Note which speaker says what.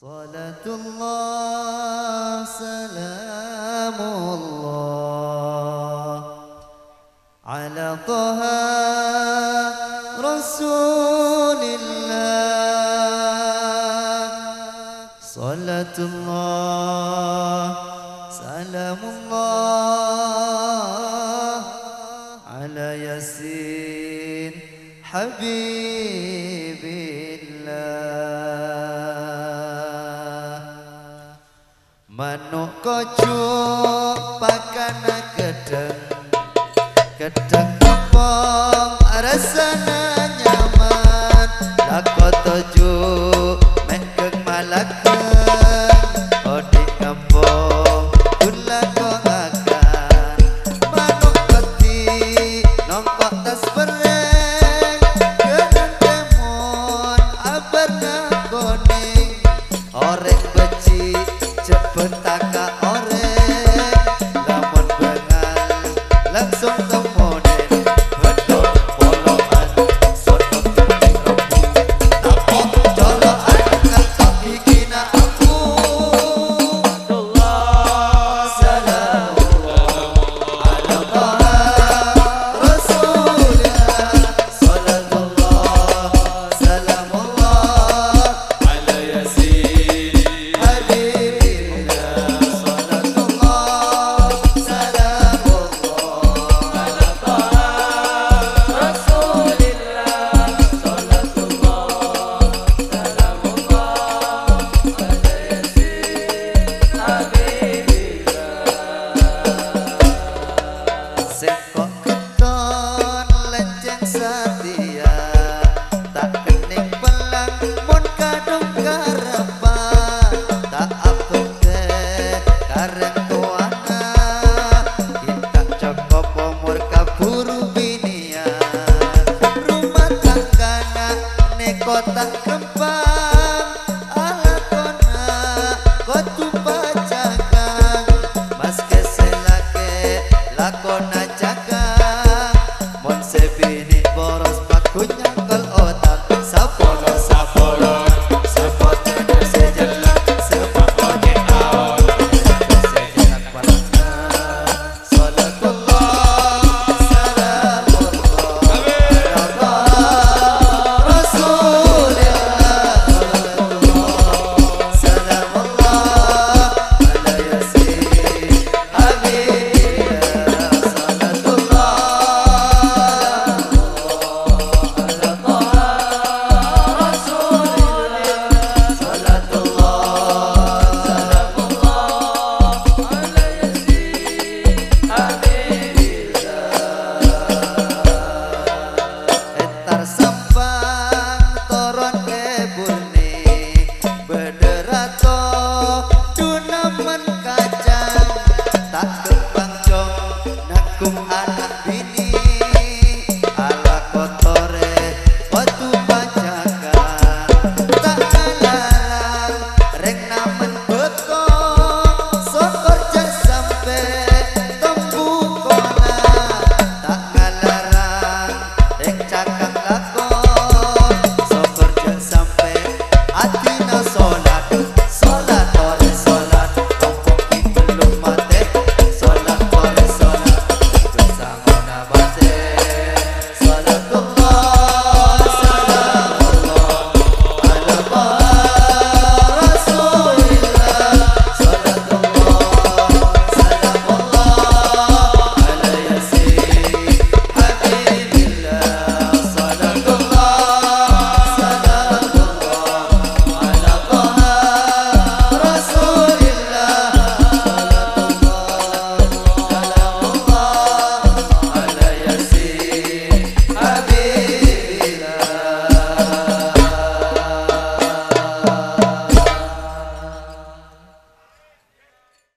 Speaker 1: صلاة الله سلام الله. على طه رسول الله. صلاة الله سلام الله. على ياسين حبيب الله. manuk kocok pakana gedeng. Gedeng kepong rasana nyaman. Lakoto juga secos. 그냥 That's the